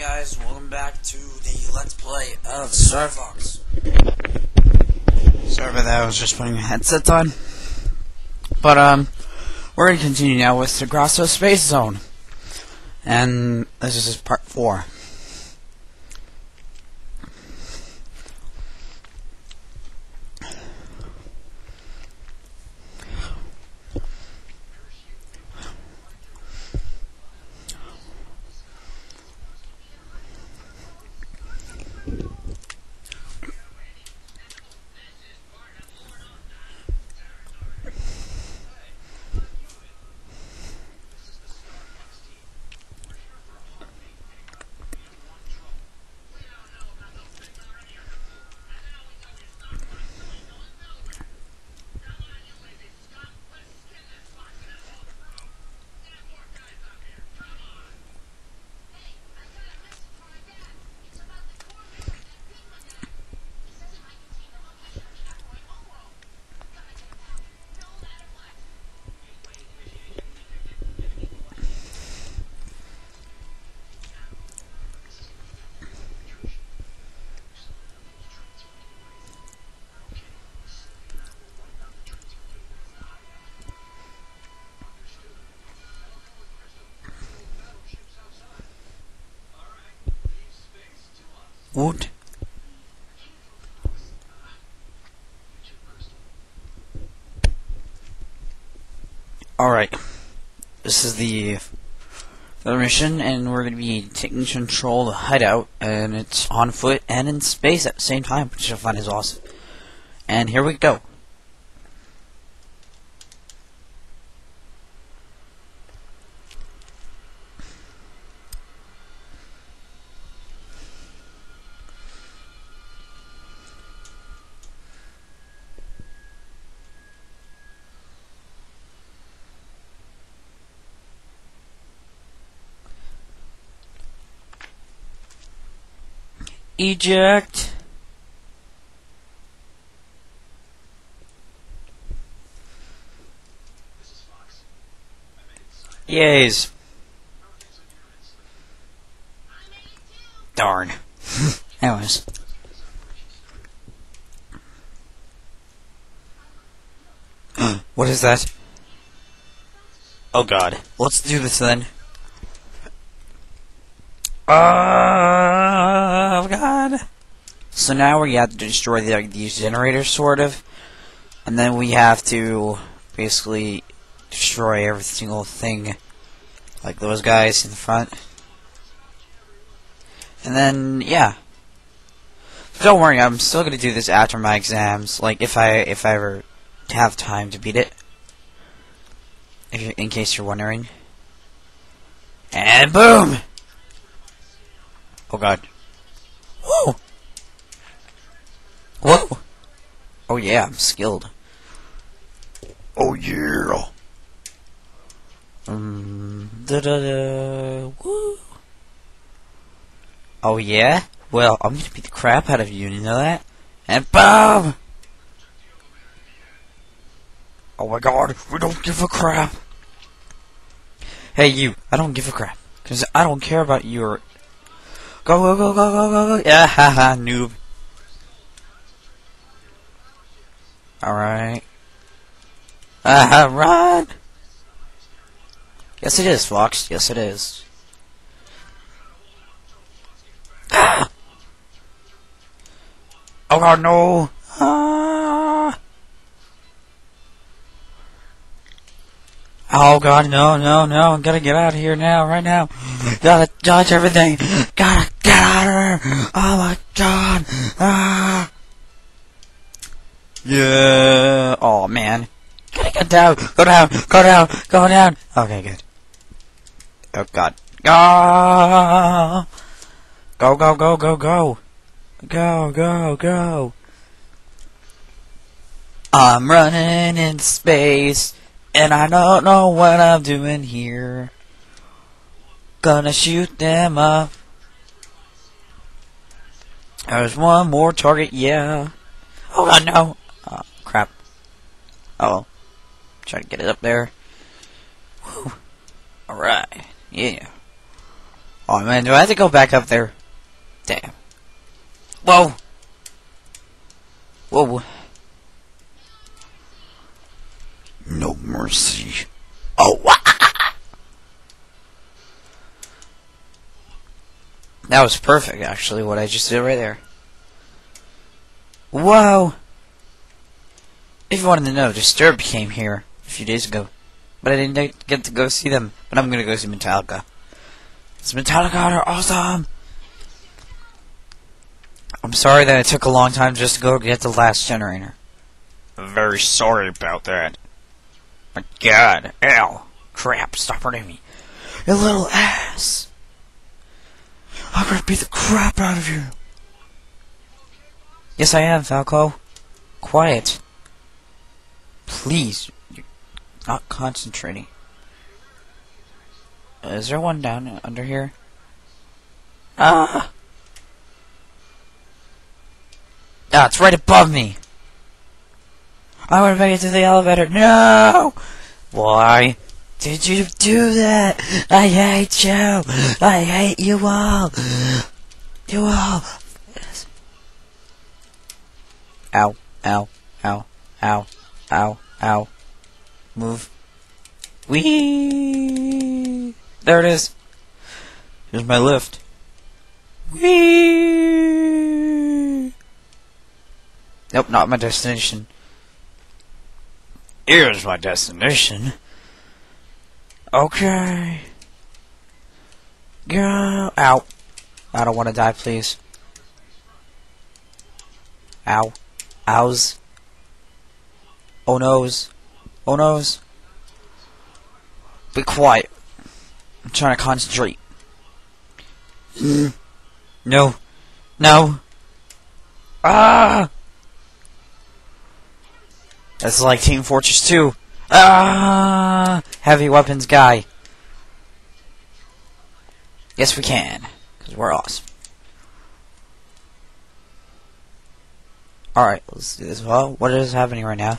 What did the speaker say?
guys, welcome back to the Let's Play of Star Fox. Sorry about that, I was just putting my headset on. But, um, we're gonna continue now with the Sargasso Space Zone. And this is part 4. Woot. Alright. This is the other mission, and we're going to be taking control of the hideout, and it's on foot and in space at the same time, which I find is awesome. And here we go. Eject. Yays. Darn. Anyways. what is that? Oh god. Let's do this then. Oh god. So now we have to destroy the, these generators, sort of. And then we have to basically destroy every single thing. Like those guys in the front. And then, yeah. But don't worry, I'm still gonna do this after my exams. Like, if I, if I ever have time to beat it. If in case you're wondering. And boom! Oh god. Whoa! Whoa! Oh yeah, I'm skilled. Oh yeah! Um, da da da. Woo! Oh yeah? Well, I'm gonna beat the crap out of you, you know that? And BOOM! Oh my god, we don't give a crap! Hey you, I don't give a crap. Cause I don't care about your Go, go, go, go, go, go, go. Yeah, haha, noob. Alright. Ah, run! Yes, it is, Fox. Yes, it is. Ah! Oh god, no! Ah! Oh god, no, no, no, I gotta get out of here now, right now. gotta dodge everything. Gotta get out of here. Oh my god. Ah. Yeah. Oh man. Gotta get down. Go down. Go down. Go down. Okay, good. Oh god. Go. Go, go, go, go, go. Go, go, go. I'm running in space. And I don't know what I'm doing here. Gonna shoot them up. There's one more target, yeah. Oh god, no! Oh. Try to get it up there. Alright, yeah. Oh man, do I have to go back up there? Damn. Whoa! Whoa. No mercy. Oh, That was perfect, actually, what I just did right there. Whoa! If you wanted to know, Disturbed came here a few days ago. But I didn't get to go see them. But I'm gonna go see Metallica. It's Metallica are awesome! I'm sorry that it took a long time just to go get the last generator. Very sorry about that. My god. Ow. Crap, stop hurting me. You little ass! I'm gonna beat the crap out of you! Yes, I am, Falco. Quiet. Please. You're not concentrating. Uh, is there one down under here? Ah! Ah, it's right above me! I want to make it to the elevator. No! Why did you do that? I hate you! I hate you all! You all! Ow, ow, ow, ow, ow, ow. Move. Whee! There it is. Here's my lift. Whee! Nope, not my destination. Here's my destination. Okay. Go. Ow. I don't want to die, please. Ow. Ows. Oh noes. Oh noes. Be quiet. I'm trying to concentrate. no. No. Ah! That's like Team Fortress 2. Ah! Heavy weapons guy. Yes, we can. Because we're awesome. Alright, let's do this. Well, what is happening right now?